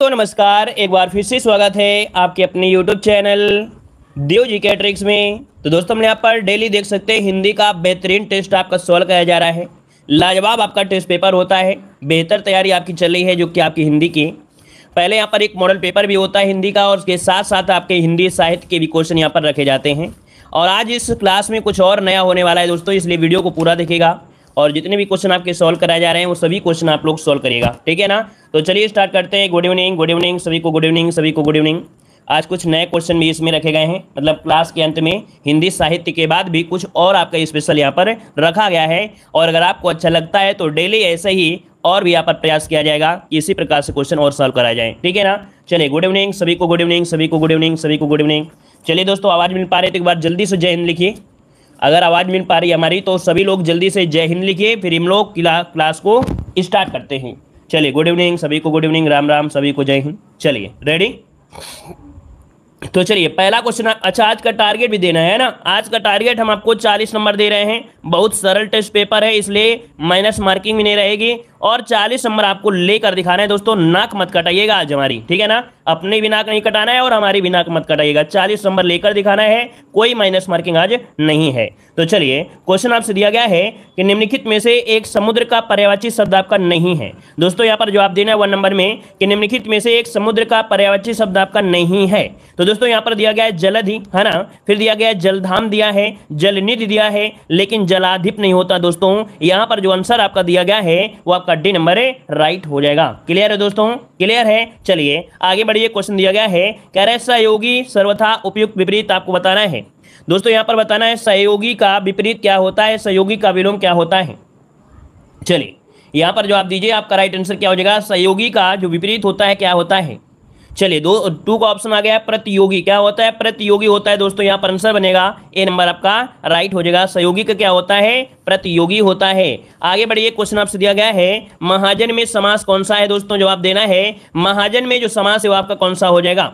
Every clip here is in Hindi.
तो नमस्कार, एक बार फिर से स्वागत है आपके अपने YouTube चैनल देव जी के ट्रिक्स में। तो दोस्तों, हम यहाँ पर डेली देख सकते हैं, हिंदी का बेहतरीन टेस्ट आपका सॉल्व किया जा रहा है। लाजवाब आपका टेस्ट पेपर होता है, बेहतर तैयारी आपकी चल रही है जो कि आपकी हिंदी की। पहले यहाँ पर एक मॉडल पेपर भी होता है हिंदी का, और उसके साथ साथ आपके हिंदी साहित्य के भी क्वेश्चन यहाँ पर रखे जाते हैं। और आज इस क्लास में कुछ और नया होने वाला है दोस्तों, इसलिए वीडियो को पूरा देखेगा और जितने भी क्वेश्चन आपके सॉल्व कराए जा रहे हैं, वो सभी क्वेश्चन आप लोग सॉल्व करिएगा। ठीक है ना? तो चलिए स्टार्ट करते हैं। गुड इवनिंग गुड इवनिंग सभी को गुड इवनिंग सभी को गुड इवनिंग आज कुछ नए क्वेश्चन भी इसमें रखे गए हैं। मतलब क्लास के अंत में हिंदी साहित्य के बाद भी कुछ और आपका स्पेशल यहाँ पर रखा गया है। और अगर आपको अच्छा लगता है तो डेली ऐसे ही और भी यहाँ पर प्रयास किया जाएगा कि इसी प्रकार से क्वेश्चन और सॉल्व कराया जाए। ठीक है ना? चलिए गुड इवनिंग सभी को गुड इवनिंग सभी को गुड इवनिंग सभी को गुड इवनिंग चलिए दोस्तों, आवाज़ मिल पा रहे तो एक बार जल्दी से जय हिंद लिखिए। अगर आवाज़ मिल पा रही है हमारी तो सभी लोग जल्दी से जय हिंद लिखिए फिर हम लोग क्ला, क्लास को स्टार्ट करते हैं। चलिए गुड इवनिंग सभी को गुड इवनिंग राम राम सभी को जय हिंद। चलिए रेडी तो चलिए, पहला क्वेश्चन अच्छा आज का टारगेट भी देना है ना? आज का टारगेट हम आपको 40 नंबर दे रहे हैं। बहुत सरल टेस्ट पेपर है, इसलिए माइनस मार्किंग भी नहीं रहेगी। और 40 नंबर आपको लेकर दिखाना है, दोस्तों, नाक मत कटाइएगा आज हमारी, ठीक है ना? अपने भी नाक नहीं कटाना है और हमारी भी नाक मत कटाइएगा। 40 नंबर लेकर दिखाना है, कोई माइनस मार्किंग आज नहीं है। तो चलिए क्वेश्चन आपसे दिया गया है कि निम्नलिखित में से एक समुद्र का पर्यावाची शब्द आपका नहीं है। दोस्तों, यहाँ पर जवाब देना है वन नंबर में कि निम्नलिखित में से एक समुद्र का पर्यावाची शब्द आपका नहीं है। तो दोस्तों, यहाँ पर दिया गया है जलधि, है ना? फिर दिया गया है जलधाम दिया है, जलनिधि दिया है, लेकिन जलाधिप नहीं होता दोस्तों। यहाँ पर जो आंसर आपका दिया गया है, वो आपका डी नंबर राइट हो जाएगा। क्लियर है दोस्तों? क्लियर है? चलिए, आगे बढ़िए क्वेश्चन दिया गया है कह रहे सहयोगी सर्वथा उपयुक्त विपरीत आपको बताना है? दोस्तों, यहाँ पर बताना है सहयोगी का विपरीत क्या होता है, सहयोगी का विलोम क्या होता है। चलिए, यहाँ पर जवाब दीजिए, आपका राइट आंसर क्या हो जाएगा? सहयोगी का जो विपरीत होता है, क्या होता है? चलिए, दो टू का ऑप्शन आ गया प्रतियोगी। क्या होता है? प्रतियोगी होता है दोस्तों, यहाँ पर आंसर बनेगा। ए नंबर आपका राइट हो जाएगा। सहयोगी का क्या होता है? प्रतियोगी होता है। आगे बढ़िए क्वेश्चन आपसे दिया गया है, महाजन में समास कौन सा है दोस्तों? जवाब देना है, महाजन में जो समास है वो आपका कौन सा हो जाएगा?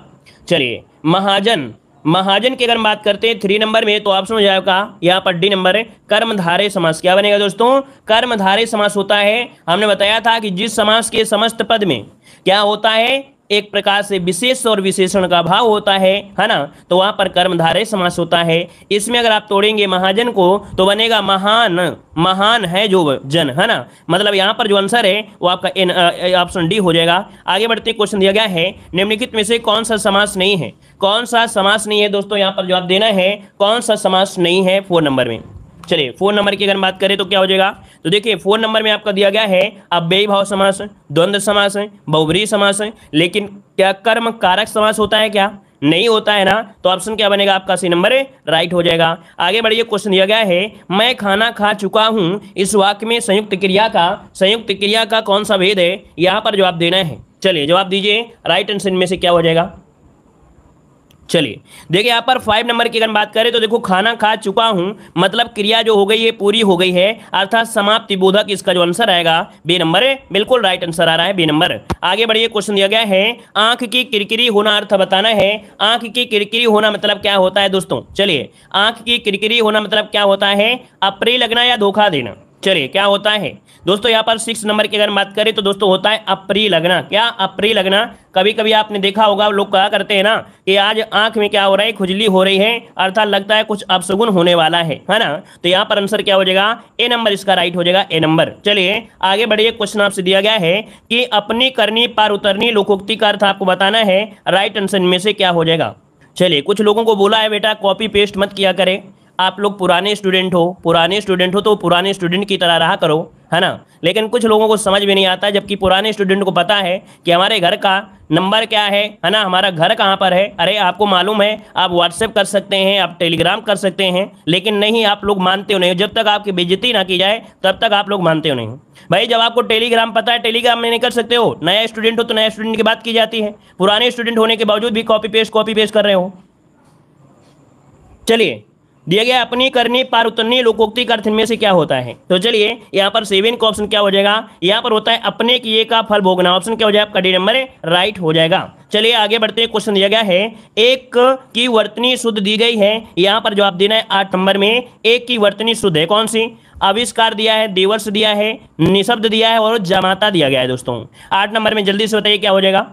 चलिए, महाजन महाजन की अगर हम बात करते हैं थ्री नंबर में तो ऑप्शन हो जाएगा यहाँ पर डी नंबर कर्मधारे समास। क्या बनेगा दोस्तों? कर्मधारे समास होता है, हमने बताया था कि जिस समास के समस्त पद में क्या होता है? एक प्रकार से विशेष और विशेषण का भाव होता है है ना? तो वहाँ पर कर्मधारय समास होता है। इसमें अगर आप तोड़ेंगे महाजन को तो बनेगा महान महान है जो जन, है ना? मतलब यहाँ पर जो आंसर है, वो आपका ऑप्शन डी हो जाएगा। आगे बढ़ते क्वेश्चन दिया गया है, निम्नलिखित में से कौन सा समास नहीं है? कौन सा समास नहीं है? दोस्तों, यहाँ पर जवाब देना है, कौन सा समास नहीं है? फोर नंबर में। चलिए, फ़ोन नंबर की अगर बात करें तो क्या हो जाएगा? तो देखिए, फ़ोन नंबर में आपका दिया गया है अब भाव समास, द्वंद्व समास बहुबरी समास, लेकिन क्या कर्म कारक समास होता है क्या? नहीं होता है ना? तो ऑप्शन क्या बनेगा? आपका सी नंबर राइट हो जाएगा। आगे बढ़िए क्वेश्चन दिया गया है, मैं खाना खा चुका हूँ, इस वाक्य में संयुक्त क्रिया का, संयुक्त क्रिया का कौन सा भेद है? यहाँ पर जवाब देना है। चलिए, जवाब दीजिए राइट आंसर में से क्या हो जाएगा? चलिए, देखिए यहाँ पर फाइव नंबर की अगर बात करें तो देखो, खाना खा चुका हूँ मतलब क्रिया जो हो गई है पूरी हो गई है, अर्थात समाप्ति बोधक इसका जो आंसर आएगा बी नंबर बिल्कुल राइट आंसर आ रहा है बी नंबर आगे बढ़िए क्वेश्चन दिया गया है, आँख की किरकिरी होना अर्थ बताना है, आँख की किरकिरी होना मतलब क्या होता है दोस्तों? चलिए, आँख की किरकिरी होना मतलब क्या होता है, अप्रिय लगना या धोखा देना। चलिए, क्या होता है? दोस्तों, यहाँ पर सिक्स नंबर की अगर बात करें तो दोस्तों होता है अप्रिय लगना क्या अप्रिय लगना कभी कभी आपने देखा होगा, लोग कहा करते हैं ना, कि आज आँख में क्या हो रहा है, खुजली हो रही है, अर्थात लगता है कुछ अपसगुन होने वाला है है ना? तो यहाँ पर आंसर क्या हो जाएगा? ए नंबर इसका राइट हो जाएगा ए नंबर चलिए, आगे बढ़िए क्वेश्चन आपसे दिया गया है कि अपनी करनी, पार उतरनी, लोकोक्ति का अर्थ आपको बताना है राइट आंसर में से क्या हो जाएगा? चलिए, कुछ लोगों को बोला है, बेटा कॉपी पेस्ट मत किया करें। आप लोग पुराने स्टूडेंट हो, पुराने स्टूडेंट हो तो पुराने स्टूडेंट की तरह रहा करो, है ना? लेकिन कुछ लोगों को समझ में नहीं आता, जबकि पुराने स्टूडेंट को पता है कि हमारे घर का नंबर क्या है है ना? हमारा घर कहाँ पर है? अरे, आपको मालूम है, आप व्हाट्सएप कर सकते हैं, आप टेलीग्राम कर सकते हैं, लेकिन नहीं, आप लोग मानते हो नहीं। जब तक आपकी बेजती ना की जाए, तब तक आप लोग मानते हो नहीं। भाई, जब आपको टेलीग्राम पता है टेलीग्राम में नहीं कर सकते हो। नया स्टूडेंट हो तो नया स्टूडेंट की बात की जाती है। पुराने स्टूडेंट होने के बावजूद भी कॉपी पेस्ट कॉपी पेस्ट कर रहे हो। चलिए। दिया गया अपनी करनी, पार उतरनी, लोकोक्ति का अर्थ में से क्या होता है? तो चलिए, यहाँ पर सेवन का ऑप्शन क्या हो जाएगा? यहाँ पर होता है अपने किए का फल भोगना। ऑप्शन क्या हो जाएगा? डी नंबर राइट हो जाएगा। चलिए, आगे बढ़ते हैं। क्वेश्चन दिया गया है, एक की वर्तनी शुद्ध दी गई है। यहाँ पर जवाब देना है आठ नंबर में, एक की वर्तनी शुद्ध है। कौन सी? आविष्कार दिया है देवर्ष दिया है, निशब्द दिया है और जमाता दिया गया है, दोस्तों। आठ नंबर में जल्दी से बताइए क्या हो जाएगा?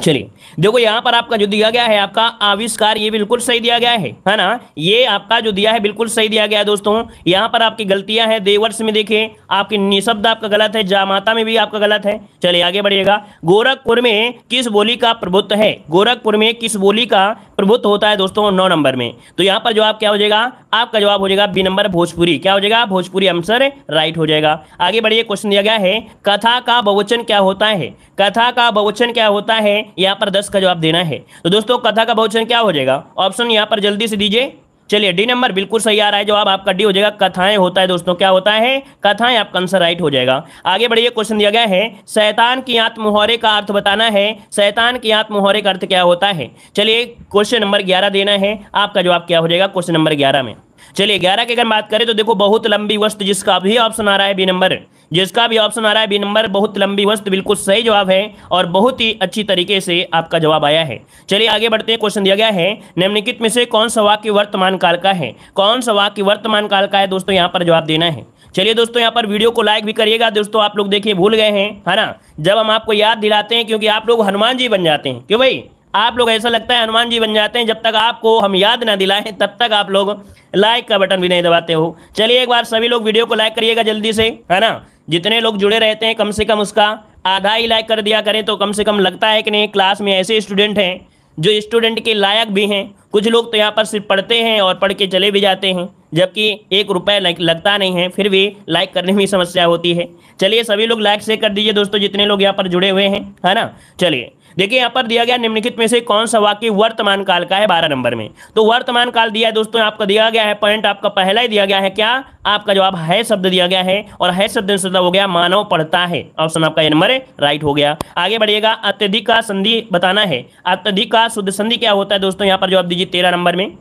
चलिए, देखो यहाँ पर आपका जो दिया गया है, आपका आविष्कार ये बिल्कुल सही दिया गया है है ना? ये आपका जो दिया है बिल्कुल सही दिया गया है दोस्तों। यहाँ पर आपकी गलतियाँ हैं, देवर्ष में देखिए आपकी निशब्द आपका गलत है, जामाता में भी आपका गलत है। चलिए, आगे बढ़िएगा। गोरखपुर में किस बोली का प्रभुत्व है? गोरखपुर में किस बोली का प्रभुत्व होता है दोस्तों, नौ नंबर में। तो यहाँ पर जो आप क्या हो जाएगा? आपका जवाब हो जाएगा बी नंबर भोजपुरी। क्या हो जाएगा? भोजपुरी आंसर राइट हो जाएगा। आगे बढ़िए क्वेश्चन दिया गया है, कथा का बहुवचन क्या होता है? कथा का बहुवचन क्या होता है? यहाँ पर दस का जवाब देना है। तो दोस्तों, कथा का बहुवचन क्या हो जाएगा? ऑप्शन यहाँ पर जल्दी से दीजिए। चलिए डी नंबर बिल्कुल सही आ रहा है, जवाब आपका डी हो जाएगा, कथाएँ होता है दोस्तों, क्या होता है? कथाएँ, आपका आंसर राइट हो जाएगा। आगे बढ़िए क्वेश्चन दिया गया है, शैतान की आंत मुहौरे का अर्थ बताना है, शैतान की आंत मुहौरे का अर्थ क्या होता है? चलिए क्वेश्चन नंबर ग्यारह देना है, आपका जवाब क्या हो जाएगा क्वेश्चन नंबर ग्यारह में। चलिए, ग्यारह की अगर बात करें तो देखो, बहुत लंबी वस्त जिसका भी ऑप्शन आ रहा है बी नंबर जिसका भी ऑप्शन आ रहा है बी नंबर बहुत लंबी वस्त, बिल्कुल सही जवाब है और बहुत ही अच्छी तरीके से आपका जवाब आया है। चलिए, आगे बढ़ते हैं क्वेश्चन दिया गया है, निम्नलिखित में से कौन सा वाक्य वर्तमान काल का है? कौन सा वाक्य वर्तमान काल का है? दोस्तों, यहाँ पर जवाब देना है। चलिए दोस्तों, यहाँ पर वीडियो को लाइक भी करिएगा। दोस्तों, आप लोग देखिए, भूल गए हैं, है ना? जब हम आपको याद दिलाते हैं, क्योंकि आप लोग हनुमान जी बन जाते हैं। क्यों भाई? आप लोग ऐसा लगता है हनुमान जी बन जाते हैं, जब तक आपको हम याद ना दिलाएँ, तब तक आप लोग लाइक का बटन भी नहीं दबाते हो। चलिए एक बार सभी लोग वीडियो को लाइक करिएगा जल्दी से, है ना? जितने लोग जुड़े रहते हैं, कम से कम उसका आधा ही लाइक कर दिया करें तो कम से कम लगता है कि नहीं क्लास में ऐसे स्टूडेंट हैं, जो स्टूडेंट के लायक भी हैं। कुछ लोग तो यहाँ पर सिर्फ़ पढ़ते हैं और पढ़ के चले भी जाते हैं, जबकि एक रुपए लगता नहीं है, फिर भी लाइक करने में समस्या होती है। चलिए सभी लोग लाइक से कर दीजिए, दोस्तों, जितने लोग यहाँ पर जुड़े हुए हैं, है ना? चलिए। देखिए, यहाँ पर दिया गया निम्नलिखित में से कौन सा वाक्य वर्तमान काल का है बारह नंबर में? तो वर्तमान काल दिया है दोस्तों, आपका दिया गया है पॉइंट आपका पहला ही दिया गया है क्या? आपका जवाब है, शब्द दिया गया है और है शब्द से हो गया मानव पढ़ता है। ऑप्शन आपका नंबर राइट हो गया। आगे बढ़िएगा, अत्यधिक का संधि बताना है। अत्यधिक का शुद्ध संधि क्या होता है दोस्तों? यहाँ पर जवाब दीजिए तेरह नंबर में।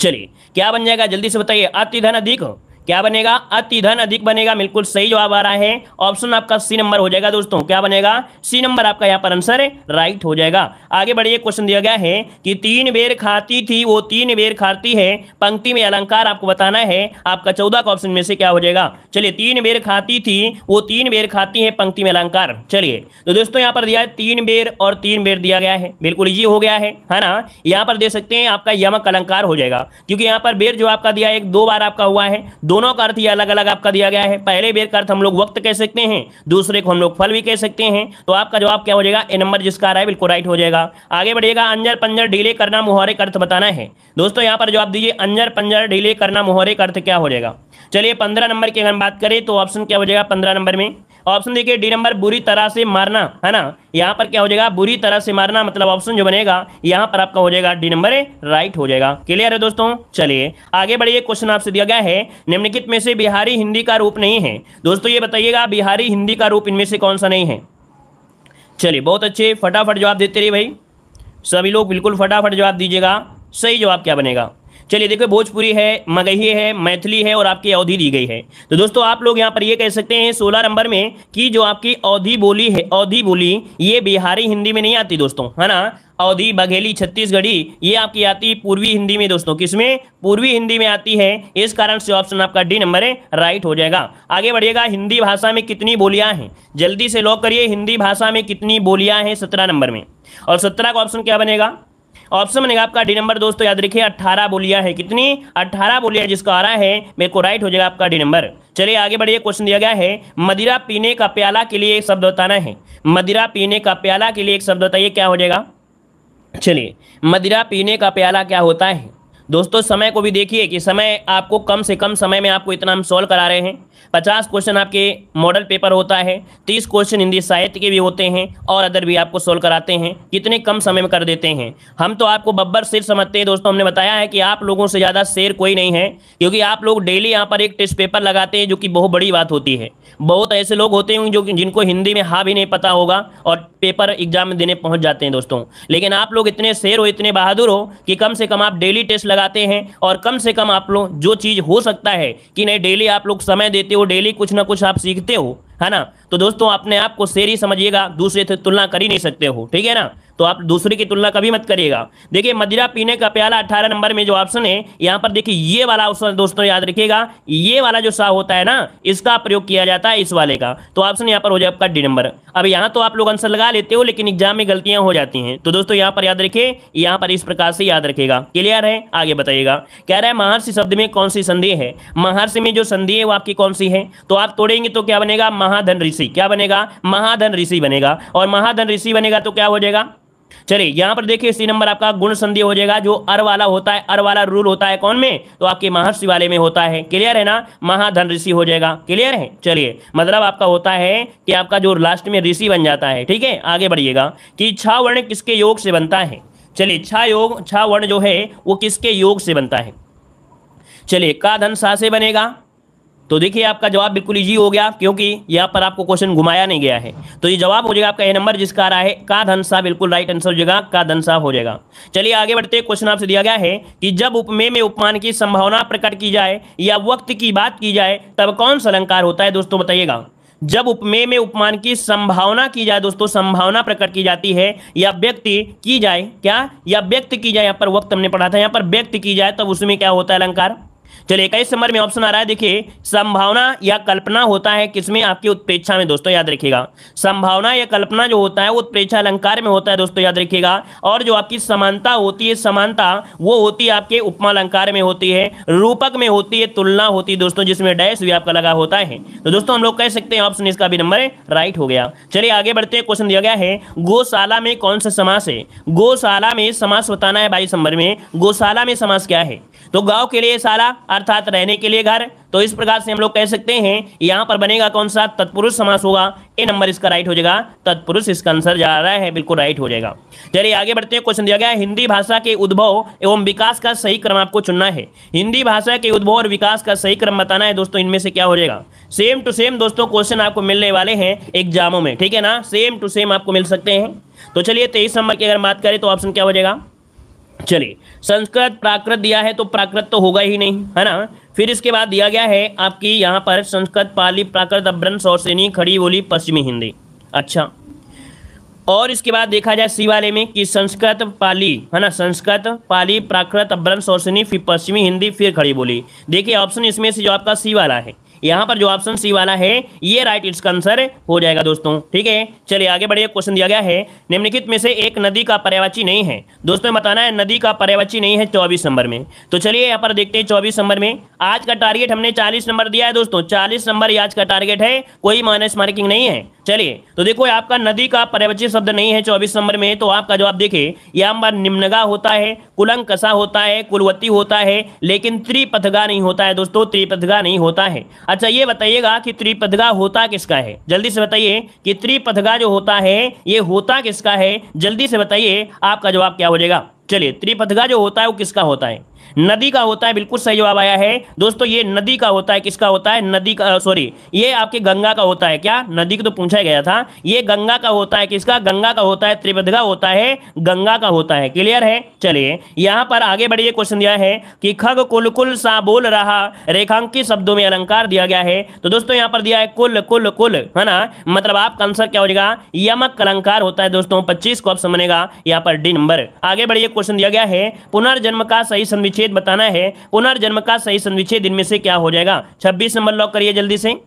चलिए, क्या बन जाएगा? जल्दी से बताइए अति धन अधिक क्या बनेगा? अति धन अधिक बनेगा। बिल्कुल सही जवाब आ रहा है। ऑप्शन आपका सी नंबर हो जाएगा दोस्तों। क्या बनेगा? सी नंबर आपका यहाँ पर आंसर राइट हो जाएगा। आगे बढ़िए क्वेश्चन दिया गया है कि तीन बेर खाती थी, वो तीन बेर खाती है। पंक्ति में अलंकार आपको बताना है। आपका चौदह का ऑप्शन में से क्या हो जाएगा? चलिए, तीन बेर खाती थी, वो तीन बेर खाती है पंक्ति में अलंकार। चलिए तो दोस्तों यहाँ पर दिया है तीन बेर और तीन बेर दिया गया है। बिल्कुल इजी हो गया है है ना? यहाँ पर दे सकते हैं आपका यमक अलंकार हो जाएगा। क्योंकि यहाँ पर बेर जो आपका दिया एक दो बार आपका हुआ है। दोनों का अर्थ ये अलग अलग आपका दिया गया है। पहले बेर का अर्थ हम लोग वक्त कह सकते हैं, दूसरे को हम लोग फल भी कह सकते हैं। तो आपका जवाब क्या हो जाएगा? ए नंबर जिसका आ रहा है, बिल्कुल राइट हो जाएगा। आगे बढ़िएगा अंजर पंजर ढीले करना मुहारे का अर्थ बताना है। दोस्तों, यहाँ पर जवाब दीजिए अंजर पंजर ढीले करना मुहरे का अर्थ क्या हो जाएगा? चलिए पंद्रह नंबर की अगर बात करें तो ऑप्शन क्या हो जाएगा पंद्रह नंबर में? ऑप्शन देखिए डी नंबर बुरी तरह से मारना, है ना? यहाँ पर क्या हो जाएगा? बुरी तरह से मारना मतलब ऑप्शन जो बनेगा, यहाँ पर आपका हो जाएगा डी नंबर राइट हो जाएगा। क्लियर है दोस्तों? चलिए, आगे बढ़िए क्वेश्चन आपसे दिया गया है। निम्नलिखित में से बिहारी हिंदी का रूप नहीं है। दोस्तों, ये बताइएगा, बिहारी हिंदी का रूप इनमें से कौन सा नहीं है? चलिए, बहुत अच्छे, फटाफट जवाब देते रहिए भाई। सभी लोग बिल्कुल फटाफट जवाब दीजिएगा। सही जवाब क्या बनेगा? चलिए देखिए भोजपुरी है, मगही है, मैथिली है और आपकी अवधि दी गई है। तो दोस्तों, आप लोग यहाँ पर ये कह सकते हैं, सोलह नंबर में कि जो आपकी अवधि बोली है, अवधि बोली, ये बिहारी हिंदी में नहीं आती दोस्तों, है ना? अवधि, बघेली, छत्तीसगढ़ी, ये आपकी आती है पूर्वी हिंदी में दोस्तों। किसमें? पूर्वी हिंदी में आती है, इस कारण से ऑप्शन आपका डी नंबर है राइट हो जाएगा। आगे बढ़िएगा, हिंदी भाषा में कितनी बोलियाँ हैं? जल्दी से लॉक करिए, हिंदी भाषा में कितनी बोलियाँ हैं सत्रह नंबर में। और सत्रह का ऑप्शन क्या बनेगा? ऑप्शन बनेगा आपका डी नंबर दोस्तों, याद रखिए, अट्ठारह बोलियाँ है। कितनी? अट्ठारह बोलियाँ जिसका आ रहा है, मेरे को राइट हो जाएगा आपका डी नंबर चलिए, आगे बढ़िए क्वेश्चन दिया गया है। मदिरा पीने का प्याला के लिए एक शब्द बताना है। मदिरा पीने का प्याला के लिए एक शब्द बताइए, क्या हो जाएगा? चलिए, मदिरा पीने का प्याला क्या होता है? दोस्तों, समय को भी देखिए कि समय आपको कम से कम समय में आपको इतना हम सॉल्व करा रहे हैं। पचास क्वेश्चन आपके मॉडल पेपर होता है, तीस क्वेश्चन हिंदी साहित्य के भी होते हैं और अदर भी आपको सोल्व कराते हैं। कितने कम समय में कर देते हैं? हम तो आपको बब्बर शेर समझते हैं दोस्तों, हमने बताया है कि आप लोगों से ज़्यादा शेर कोई नहीं है, क्योंकि आप लोग डेली यहाँ पर एक टेस्ट पेपर लगाते हैं जो कि बहुत बड़ी बात होती है। बहुत ऐसे लोग होते हैं जो जिनको हिंदी में हाँ भी नहीं पता होगा और पेपर एग्ज़ाम देने पहुँच जाते हैं दोस्तों। लेकिन आप लोग इतने शेर हो, इतने बहादुर हो कि कम से कम आप डेली टेस्ट लगाते हैं और कम से कम आप लोग जो चीज़ हो सकता है कि नहीं डेली आप लोग समय देते हो डेली कुछ ना कुछ आप सीखते हो, है ना? तो दोस्तों, अपने आप को शेर ही समझिएगा, दूसरे से तुलना कर ही नहीं सकते हो, ठीक है ना? तो आप दूसरे की तुलना कभी मत करिएगा। देखिए, मदिरा पीने का प्याला अठारह नंबर में जो ऑप्शन है, यहाँ पर देखिए, ये वाला ऑप्शन दोस्तों याद रखिएगा, ये वाला जो सा होता है ना, इसका प्रयोग किया जाता है इस वाले का। तो ऑप्शन यहाँ पर हो जाए आपका डी नंबर अब यहाँ तो आप लोग आंसर लगा लेते हो, लेकिन एग्ज़ाम में गलतियाँ हो जाती हैं। तो दोस्तों, यहाँ पर याद रखिए, यहाँ पर इस प्रकार से याद रखेगा क्लियर है? आगे बताइएगा। कह रहा है, महर्षि शब्द में कौन सी संधि है? महर्षि में जो संधि है, वो आपकी कौन सी है? तो आप तोड़ेंगे तो क्या बनेगा? महाधन ऋषि। क्या बनेगा? महाधन ऋषि बनेगा। और महाधन ऋषि बनेगा तो क्या हो जाएगा? चलिए, यहाँ पर देखिए सी नंबर आपका गुण संधि हो जाएगा, जो अर वाला होता है, अर वाला रूल होता है कौन में? तो आपके महर्षि वाले में होता है। क्लियर है ना? महाधन ऋषि हो जाएगा। क्लियर है? चलिए मतलब आपका होता है कि आपका जो लास्ट में ऋषि बन जाता है, ठीक है? आगे बढ़िएगा कि छा वर्ण किसके योग से बनता है? चलिए, छा योग, छा वर्ण जो है, वो किसके योग से बनता है? चलिए, का धन सा से बनेगा? तो देखिए, आपका जवाब बिल्कुल इजी हो गया, क्योंकि यहाँ पर आपको क्वेश्चन घुमाया नहीं गया है। तो ये जवाब हो जाएगा आपका नंबर जिसका रहा है, का धनसा, बिल्कुल राइट आंसर हो जाएगा, का धनसा हो जाएगा। चलिए, आगे बढ़ते क्वेश्चन आपसे दिया गया है कि जब उपमेय में उपमान की संभावना प्रकट की जाए या वक्त की बात की जाए, तब कौन सा अलंकार होता है? दोस्तों, बताइएगा। जब उपमेय में उपमान की संभावना की जाए, दोस्तों, संभावना प्रकट की जाती है या व्यक्ति की जाए, क्या? या व्यक्त की जाए, यहाँ पर वक्त हमने पढ़ा था, यहाँ पर व्यक्त की जाए, तब उसमें क्या होता है अलंकार? चलिए इक्कीस नंबर में ऑप्शन आ रहा है। देखिए, संभावना या कल्पना होता है किसमें? आपकी उत्प्रेक्षा में, दोस्तों, याद रखिएगा। संभावना या कल्पना जो होता है, वो उत्प्रेक्षा अलंकार में होता है, दोस्तों, याद रखिएगा। और जो आपकी समानता होती है, समानता, वो होती है आपके उपमा अलंकार में होती है, रूपक में होती है, तुलना होती है, दोस्तों, जिसमें डैश भी आपका लगा होता है। तो दोस्तों, हम लोग कह सकते हैं ऑप्शन इसका भी नंबर राइट हो गया। चलिए, आगे बढ़ते हैं क्वेश्चन दिया गया है, गौशाला में कौन सा समास है? गौशाला में समास बताना है, बाईस नंबर में। गौशाला में समास क्या है? तो गाँव के लिए शाला अर्थात रहने के लिए घर। तो इस प्रकार से हम लोग कह सकते हैं, यहाँ पर बनेगा कौन सा? तत्पुरुष समास होगा। ए नंबर इसका राइट हो जाएगा। तत्पुरुष इसका आंसर जा रहा है, बिल्कुल राइट हो जाएगा। चलिए आगे बढ़ते हैं क्वेश्चन दिया गया हिंदी भाषा के उद्भव एवं विकास का सही क्रम आपको चुनना है। हिंदी भाषा के उद्भव और विकास का सही क्रम बताना है दोस्तों, इनमें से क्या हो जाएगा? सेम टू सेम दोस्तों क्वेश्चन आपको मिलने वाले हैं एग्जामों में, ठीक है ना? सेम टू सेम आपको मिल सकते हैं। तो चलिए तेईस नंबर की अगर बात करें तो ऑप्शन क्या हो जाएगा? चलिए, संस्कृत प्राकृत दिया है तो प्राकृत तो होगा ही नहीं, है ना? फिर इसके बाद दिया गया है आपकी यहाँ पर संस्कृत, पाली, प्राकृत, अभ्रंश और श्रेणी खड़ी, बोली, पश्चिमी हिंदी। अच्छा। और इसके बाद देखा जाए सी वाले में कि संस्कृत, पाली, है ना? संस्कृत, पाली, प्राकृत, अभ्रंश और श्रेणी फिर पश्चिमी हिंदी, फिर खड़ी बोली। देखिए ऑप्शन इसमें से जो आपका सी वाला है। यहाँ पर जो ऑप्शन सी वाला है, ये राइट इसका आंसर हो जाएगा दोस्तों, ठीक है? चलिए आगे बढ़िए क्वेश्चन दिया गया है। निम्नलिखित में से एक नदी का पर्यावाची नहीं है। दोस्तों बताना है, नदी का पर्यावाची नहीं है चौबीस नंबर में। तो चलिए यहाँ पर देखते हैं चौबीस नंबर में। आज का टारगेट हमने चालीस नंबर दिया है दोस्तों, चालीस नंबर आज का टारगेट है, कोई माइनस मार्किंग नहीं है। चलिए तो देखो आपका नदी का पर्यवची शब्द नहीं है चौबीस नंबर में तो आपका जवाब देखिए यहाँ पर निम्नगा होता है कुलंग कसा होता है, कुलवती होता है, लेकिन त्रिपथगा नहीं होता है, दोस्तों, त्रिपथगा नहीं होता है। अच्छा ये बताइएगा कि त्रिपथगा होता किसका है? जल्दी से बताइए कि त्रिपथगा जो होता है, ये होता किसका है? जल्दी से बताइए, आपका जवाब क्या हो जाएगा? चलिए, त्रिपथगा जो होता है, वो किसका होता है? नदी का होता है, बिल्कुल सही जवाब आया है। दोस्तों, ये नदी का होता है, किसका होता है? नदी का सॉरी ये आपके गंगा का होता है क्या? नदी को तो पूछा गया था। ये गंगा का होता है किसका? गंगा का होता है त्रिपदगा होता है, गंगा का होता है। क्लियर है? चलिए, यहाँ पर आगे बढ़िए क्वेश्चन दिया है कि खग कुल कुल सा बोल रहा, रेखांकित शब्दों में अलंकार दिया गया है। तो दोस्तों, यहाँ पर दिया है कुल कुल कुल, है ना? मतलब आपका आंसर क्या हो जाएगा? यमक अलंकार होता है दोस्तों, पच्चीस को ऑप्शन बनेगा यहाँ पर डी नंबर आगे बढ़िए क्वेश्चन दिया गया है, पुनर्जन्म का सही संविच्छेद संविच्छेद बताना है, पुनर्जन्म का सही संविच्छेद इनमें से क्या हो जाएगा? छब्बीस नंबर लॉक करिए जल्दी से।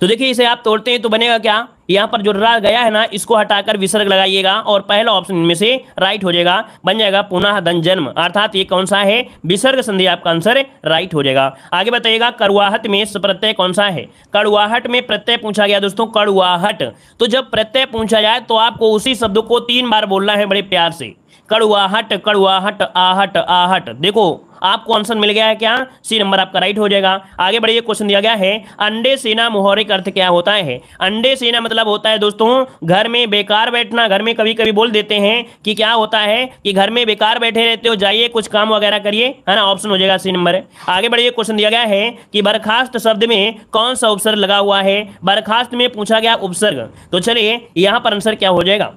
तो देखिए, इसे आप तोड़ते हैं तो बनेगा क्या? यहाँ पर जो रहा गया है ना, इसको हटाकर विसर्ग लगाइएगा और पहला ऑप्शन इनमें से राइट हो जाएगा, बन जाएगा पुनः धन जन्म अर्थात ये कौन सा है? विसर्ग संधि आपका आंसर राइट हो जाएगा। आगे बताइएगा, कड़ुआहट में प्रत्यय कौन सा है? कड़ुआहट में प्रत्यय पूछा गया दोस्तों, कड़ुआहट। तो जब प्रत्यय पूछा जाए तो आपको उसी शब्द को तीन बार बोलना है बड़े प्यार से। कड़ुआहट कड़ुआहट आहट आहट देखो, आपको आंसर मिल गया है क्या? सी नंबर आपका राइट हो जाएगा। आगे बढ़िए क्वेश्चन दिया गया है, अंडे, सेना मोहरे का अर्थ क्या होता है? अंडे, सेना मतलब होता है दोस्तों, घर में बेकार बैठना। घर में कभी कभी बोल देते हैं कि क्या होता है कि घर में बेकार बैठे रहते हो, जाइए, कुछ काम वगैरह करिए, है ना? ऑप्शन हो जाएगा सी नंबर आगे बढ़िए क्वेश्चन दिया गया है कि बर्खास्त शब्द में कौन सा उपसर्ग लगा हुआ है? बर्खास्त में पूछा गया उपसर्ग। तो चलिए, यहाँ पर आंसर क्या हो जाएगा?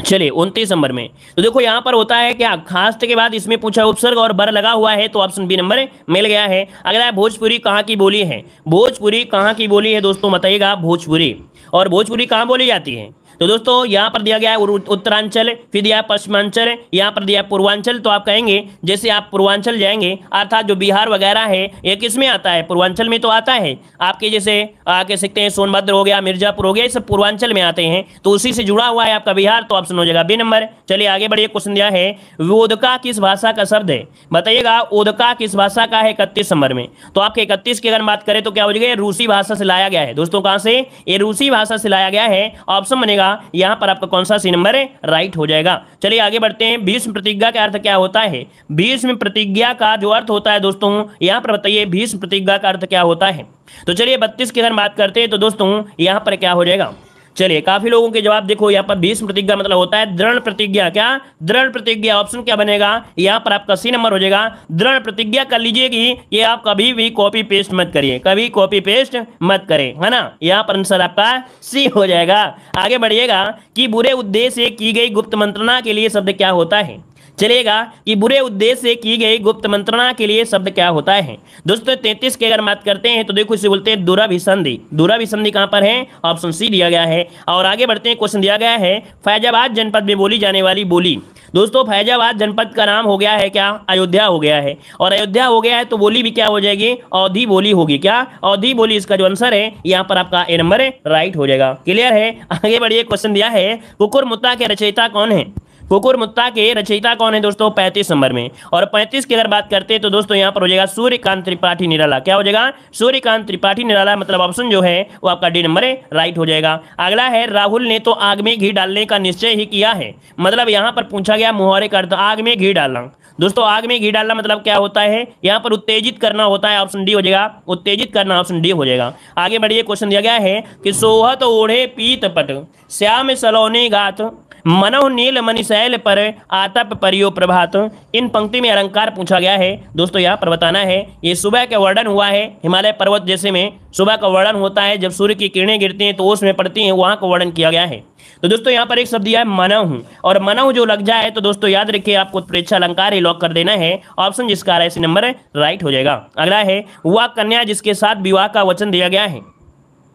चलिए, उनतीस नंबर में। तो देखो, यहाँ पर होता है क्या खास के बाद इसमें पूछा उपसर्ग और बर लगा हुआ है तो ऑप्शन बी नंबर मिल गया है। अगला है, भोजपुरी कहाँ की बोली है? भोजपुरी कहाँ की बोली है, दोस्तों, बताइएगा, भोजपुरी। और भोजपुरी कहाँ बोली जाती है? तो दोस्तों, यहाँ पर दिया गया है उत्तरांचल, फिर दिया पश्चिमांचल, यहाँ पर दिया पूर्वांचल। तो आप कहेंगे, जैसे आप पूर्वांचल जाएँगे, अर्थात जो बिहार वगैरह है, ये किसमें आता है? पूर्वांचल में तो आता है। आपके जैसे कह सकते हैं, सोनभद्र हो गया, मिर्जापुर हो गया, ये सब पूर्वांचल में आते हैं। तो उसी से जुड़ा हुआ है आपका बिहार तो ऑप्शन हो जाएगा बी नंबर। चलिए आगे बढ़िए क्वेश्चन दिया है ओदका किस भाषा का शब्द है? बताइएगा ओदका किस भाषा का है इकतीस नंबर में? तो आपके इकतीस की अगर बात करें तो क्या हो जाएगा रूसी भाषा से लाया गया है। दोस्तों, कहाँ से? ये रूसी भाषा से लाया गया है। ऑप्शन बनेगा यहाँ पर आपका कौन सा सी नंबर है? राइट हो जाएगा। चलिए आगे बढ़ते हैं। भीष्म प्रतिज्ञा का अर्थ क्या होता है? भीष्म प्रतिज्ञा का जो अर्थ होता है दोस्तों, यहाँ पर बताइए भीष्म प्रतिज्ञा का अर्थ क्या होता है? तो चलिए बत्तीस की अगर बात करते हैं तो दोस्तों, यहाँ पर क्या हो जाएगा? चलिए, काफ़ी लोगों के जवाब देखो, यहाँ पर भीष्म प्रतिज्ञा मतलब होता है दृढ़ प्रतिज्ञा। क्या? दृढ़ प्रतिज्ञा ऑप्शन क्या बनेगा? यहाँ पर आपका सी नंबर हो जाएगा। दृढ़ प्रतिज्ञा कर लीजिए कि ये आप कभी भी कॉपी पेस्ट मत करिए। कभी कॉपी पेस्ट मत करें, है ना? यहाँ पर आंसर आपका सी हो जाएगा। आगे बढ़िएगा कि बुरे उद्देश्य की गई गुप्त मंत्रणा के लिए शब्द क्या होता है? चलेगा कि बुरे उद्देश्य से की गई गुप्त मंत्रणा के लिए शब्द क्या होता है? दोस्तों, तैतीस की अगर बात करते हैं तो देखो इसे बोलते हैं दूराभिसंधि। दूराभिसंधि कहाँ पर है? ऑप्शन सी दिया गया है। और आगे बढ़ते हैं, क्वेश्चन दिया गया है, फैजाबाद जनपद में बोली जाने वाली बोली। दोस्तों, फैजाबाद जनपद का नाम हो गया है क्या? अयोध्या हो गया है। और अयोध्या हो गया है तो बोली भी क्या हो जाएगी? अवधि बोली होगी क्या? अवधि बोली इसका जो आंसर है, यहाँ पर आपका ए नंबर राइट हो जाएगा। क्लियर है? आगे बढ़िए, क्वेश्चन दिया है, कुकुर मुत्ता के रचयिता कौन है? कुकुर मुत्ता के रचयिता कौन है दोस्तों? पैंतीस नंबर में। और पैंतीस की अगर बात करते हैं तो दोस्तों यहाँ पर हो जाएगा सूर्यकांत त्रिपाठी निराला। क्या हो जाएगा? सूर्यकांत त्रिपाठी निराला मतलब ऑप्शन जो है, वो आपका डी नंबर है राइट हो जाएगा। अगला है, राहुल ने तो आग में घी डालने का निश्चय ही किया है। मतलब यहाँ पर पूछा गया मुहावरे का अर्थ, आग में घी डालना। दोस्तों, आग में घी डालना मतलब क्या होता है? यहाँ पर उत्तेजित करना होता है ऑप्शन डी हो जाएगा। उत्तेजित करना ऑप्शन डी हो जाएगा। आगे बढ़िए क्वेश्चन दिया गया है कि सोहत ओढ़े पीत पट श्याम सलोने गात मनो नील मनीशैल पर आतप परियो प्रभात। इन पंक्ति में अलंकार पूछा गया है। दोस्तों, यहाँ पर बताना है, ये सुबह का वर्णन हुआ है, हिमालय पर्वत जैसे में सुबह का वर्णन होता है। जब सूर्य की किरणें गिरती हैं तो ओस में पड़ती हैं, वहाँ का वर्णन किया गया है। तो दोस्तों, यहाँ पर एक शब्द दिया है मनहू और मनहू जो लग जाए तो दोस्तों, याद रखिए, आपको परीक्षा अलंकार ही लॉक कर देना है। ऑप्शन जिसका ऐसे नंबर राइट हो जाएगा। अगला है, वह कन्या जिसके साथ विवाह का वचन दिया गया है।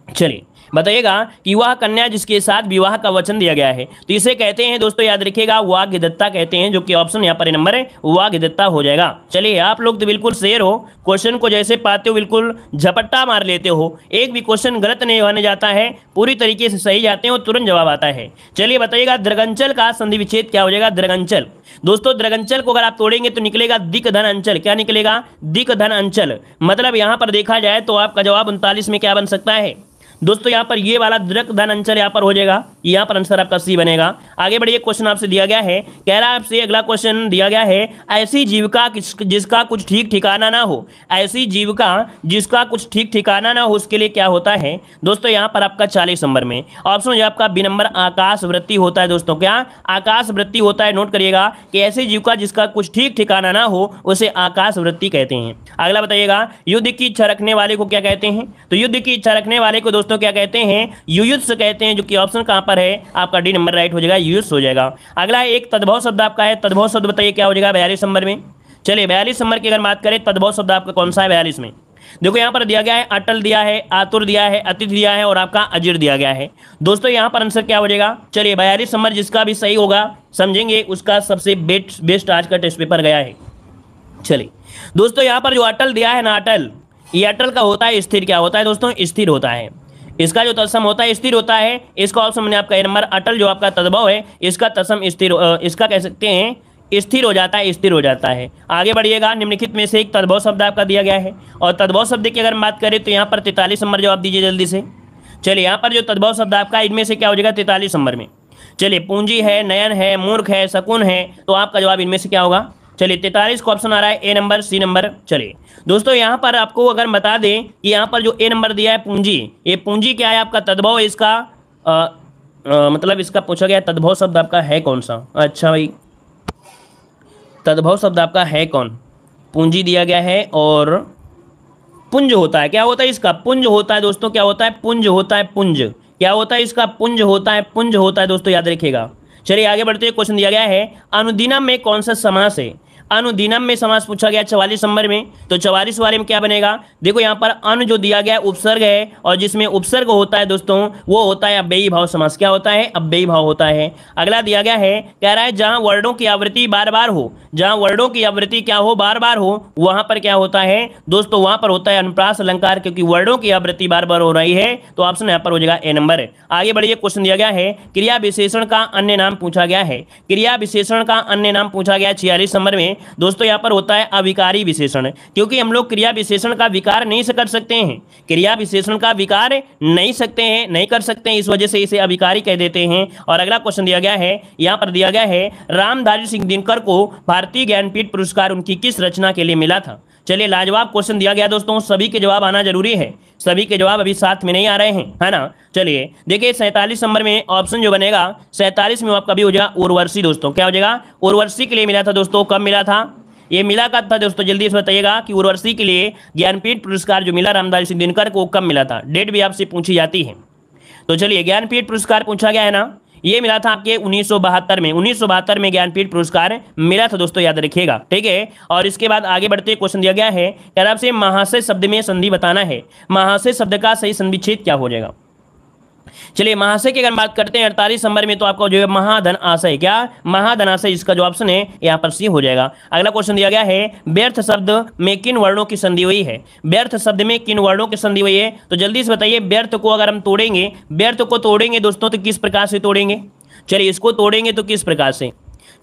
चलिए। बताइएगा कि वह कन्या जिसके साथ विवाह का वचन दिया गया है। तो इसे कहते हैं, दोस्तों, याद रखिएगा, वाग्यदत्ता कहते हैं, जो कि ऑप्शन यहाँ पर नंबर है, वाग्यदत्ता हो जाएगा। चलिए, आप लोग तो बिल्कुल शेर हो। क्वेश्चन को जैसे पाते हो, बिल्कुल झपट्टा मार लेते हो। एक भी क्वेश्चन गलत नहीं होने जाता है, पूरी तरीके से सही जाते हैं और तुरंत जवाब आता है। चलिए, बताइएगा, द्रगंचल का संधि विच्छेद क्या हो जाएगा? द्रगंचल। दोस्तों, द्रगंचल को अगर आप तोड़ेंगे तो निकलेगा दिक धन अंचल। क्या निकलेगा? दिक धन अंचल। मतलब यहाँ पर देखा जाए तो आपका जवाब उनतालीस में क्या बन सकता है? दोस्तों, यहाँ पर ये वाला दृक धन आंसर यहाँ पर हो जाएगा। यहाँ पर आंसर आपका सी बनेगा। आगे बढ़िए क्वेश्चन आपसे दिया गया है। कह रहा है आपसे, अगला क्वेश्चन दिया गया है, ऐसी जीविका जिसका कुछ ठीक ठिकाना ना हो, ऐसी जीविका जिसका कुछ ठीक ठिकाना ना हो, उसके लिए क्या होता है? दोस्तों, यहाँ पर आपका चालीस नंबर में। ऑप्शन जो आपका बी नंबर, आकाश वृत्ति होता है दोस्तों। क्या? आकाश वृत्ति होता है नोट करिएगा कि ऐसी जीविका जिसका कुछ ठीक ठिकाना ना हो, उसे आकाश वृत्ति कहते हैं। अगला बताइएगा, युद्ध की इच्छा रखने वाले को क्या कहते हैं? तो युद्ध की इच्छा रखने वाले को दोस्तों क्या कहते हैं? युयुत्स कहते हैं, जो कि ऑप्शन कहाँ पर है? आपका डी नंबर राइट हो जाएगा, युयुत्स हो जाएगा। अगला एक तद्भव शब्द आपका है, तद्भव शब्द बताइए क्या हो जाएगा बयालीस नंबर में? चलिए, बयालीस नंबर की अगर बात करें, तद्भव शब्द आपका कौन सा है बयालीस में? देखो, यहाँ पर दिया गया है, अटल दिया है, आतुर दिया है, अतिथि दिया है और आपका अजीर दिया गया है। दोस्तों, यहाँ पर आंसर क्या हो जाएगा? चलिए, बयालीस नंबर जिसका भी सही होगा, समझेंगे, उसका सबसे बेस्ट बेस्ट आज का टेस्ट पेपर गया है। चलिए, दोस्तों, यहाँ पर जो अटल दिया है ना, अटल, ये अटल का होता है, स्थिर क्या होता है दोस्तों? स्थिर होता है। इसका जो तत्सम होता है, स्थिर होता है। इसका ऑप्शन मैंने आपका नंबर, अटल जो आपका तदभाव है, इसका तत्सम स्थिर इसका कह सकते हैं, स्थिर हो जाता है, स्थिर हो जाता है। आगे बढ़िएगा, निम्नलिखित में से एक तद्भव शब्द आपका दिया गया है। और तद्भव शब्द की अगर बात करें तो यहाँ पर तैतालीस नंबर जवाब दीजिए जल्दी से। चलिए, यहाँ पर जो तद्भव शब्द आपका, इनमें से क्या हो जाएगा, तैतालीस नंबर में। चलिए, पूंजी है, नयन है, मूर्ख है, शकुन है तो आपका जवाब इनमें से क्या होगा? चलिए तैतालीस को ऑप्शन आ रहा है ए नंबर सी नंबर चलिए। दोस्तों यहाँ पर आपको अगर बता दें कि यहाँ पर जो ए नंबर दिया है पूंजी ये पूंजी क्या है आपका? तद्भव इसका आ, आ, मतलब इसका पूछा गया तद्भव शब्द आपका है कौन सा? अच्छा भाई तद्भव शब्द आपका है कौन? पूंजी दिया गया है और पुंज होता है। क्या होता है इसका? पुंज होता है दोस्तों क्या होता है? पुंज होता है पुंज। क्या होता है इसका? पुंज होता है पुंज होता है दोस्तों याद रखिएगा। चलिए आगे बढ़ते हैं क्वेश्चन दिया गया है अनुदिनम में कौन सा समास है? अनुदिनम में समास पूछा गया चवालीस नंबर में। तो चवालीस वाले में क्या बनेगा? देखो यहाँ पर अनु जो दिया गया उपसर्ग है और जिसमें उपसर्ग होता है दोस्तों, वो होता है अव्ययी भाव समास। क्या होता है? अव्ययी भाव होता है। अगला दिया गया है, कह रहा है जहाँ वर्णों की आवृत्ति बार बार हो, जहाँ वर्णों की आवृत्ति क्या हो बार बार हो, वहाँ पर क्या होता है? दोस्तों, वहाँ पर होता है अनुप्रास अलंकार, क्योंकि वर्णों की आवृत्ति बार बार हो रही है तो ऑप्शन यहाँ पर हो जाएगा ए नंबर। आगे बढ़िए क्वेश्चन दिया गया है क्रिया विशेषण का अन्य नाम पूछा गया है। क्रिया विशेषण का अन्य नाम पूछा गया छियालीस नंबर में। दोस्तों, यहाँ पर होता है अविकारी विशेषण, क्योंकि हम लोग क्रिया विशेषण का विकार नहीं कर सकते हैं। क्रिया विशेषण का विकार नहीं सकते हैं, नहीं कर सकते हैं, इस वजह से इसे अविकारी कह देते हैं। और अगला क्वेश्चन दिया गया है, यहाँ पर दिया गया है, रामधारी सिंह दिनकर को भारतीय ज्ञानपीठ पुरस्कार उनकी किस रचना के लिए मिला था? चलिए, लाजवाब क्वेश्चन दिया गया दोस्तों, सभी के जवाब आना ज़रूरी है। सभी के जवाब अभी साथ में नहीं आ रहे हैं, है ना? चलिए, देखिए, सैंतालीस नंबर में ऑप्शन जो बनेगा सैंतालीस में आपका भी हो जाएगा उर्वशी दोस्तों। क्या हो जाएगा? उर्वशी के लिए मिला था दोस्तों, कब मिला था? ये मिला कब था दोस्तों? जल्दी से बताइएगा कि उर्वशी के लिए ज्ञानपीठ पुरस्कार जो मिला, रामदास सिंह दिनकर को कब मिला था? डेट भी आपसे पूछी जाती है। तो चलिए, ज्ञानपीठ पुरस्कार पूछा गया है ना? ये मिला था आपके उन्नीस सौ बहत्तर में। उन्नीस सौ बहत्तर में ज्ञानपीठ पुरस्कार मिला था, दोस्तों, याद रखिएगा, ठीक है? और इसके बाद आगे बढ़ते क्वेश्चन दिया गया है क्या आपसे महाशय शब्द में संधि बताना है। महाशय शब्द का सही संधिच्छेद क्या हो जाएगा? चलिए, महाशय की अगर बात करते हैं, अड़तालीस नंबर में तो आपका जो है महाधन आशय क्या? महाधन आशय इसका जो ऑप्शन है, यहाँ पर सी हो जाएगा। अगला क्वेश्चन दिया गया है, व्यर्थ शब्द में किन वर्णों की संधि हुई है? व्यर्थ शब्द में किन वर्णों की संधि हुई है? तो जल्दी से बताइए, व्यर्थ को अगर हम तोड़ेंगे, व्यर्थ को तोड़ेंगे दोस्तों तो किस प्रकार से तोड़ेंगे? चलिए, इसको तोड़ेंगे तो किस प्रकार से?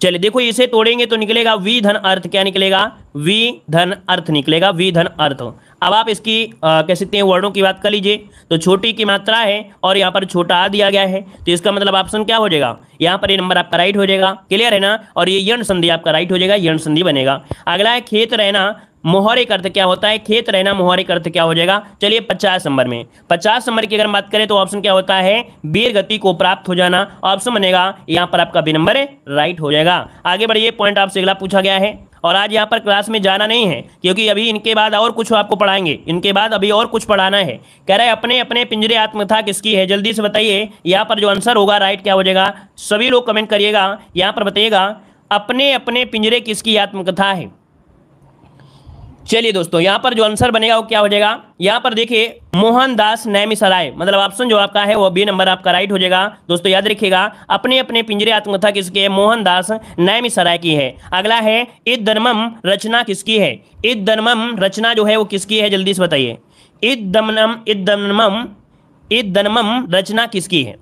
चलिए, देखो, इसे तोड़ेंगे तो निकलेगा वी धन अर्थ। क्या निकलेगा? वी धन अर्थ निकलेगा, वी धन अर्थ। अब आप इसकी कह सकते हैं वर्णों की बात कर लीजिए। तो छोटी की मात्रा है और यहाँ पर छोटा आ दिया गया है। तो इसका मतलब ऑप्शन क्या हो जाएगा? यहाँ पर ये नंबर आपका राइट हो जाएगा। क्लियर है ना? और ये यण संधि आपका राइट हो जाएगा यण संधि बनेगा। अगला है खेत रहना। मोहरे का अर्थ क्या होता है? खेत रहना मोहरे का अर्थ क्या हो जाएगा? चलिए पचास नंबर में। पचास नंबर की अगर बात करें तो ऑप्शन क्या होता है? वीर गति को प्राप्त हो जाना। ऑप्शन बनेगा, यहाँ पर आपका बी नंबर राइट हो जाएगा। आगे बढ़िए पॉइंट आपसे अगला पूछा गया है। और आज यहाँ पर क्लास में जाना नहीं है, क्योंकि अभी इनके बाद और कुछ आपको पढ़ाएँगे। इनके बाद अभी और कुछ पढ़ाना है। कह रहे अपने अपने पिंजरे आत्मकथा किसकी है? जल्दी से बताइए, यहाँ पर जो आंसर होगा राइट क्या हो जाएगा? सभी लोग कमेंट करिएगा, यहाँ पर बताइएगा अपने अपने पिंजरे किसकी आत्मकथा है? चलिए दोस्तों, यहाँ पर जो आंसर बनेगा वो क्या हो जाएगा? यहाँ पर देखिए मोहनदास नैमिसराय मतलब ऑप्शन जो आपका है, वो बी नंबर आपका राइट हो जाएगा। दोस्तों, याद रखिएगा अपने अपने पिंजरे आत्मकथा किसके मोहनदास नैमिसराय की है। अगला है, ईद दनमम रचना किसकी है? ईद दनमम रचना जो है वो किसकी है? जल्दी से बताइए। ईद दमनम, ईद दनमम ईद दनमम रचना किसकी है?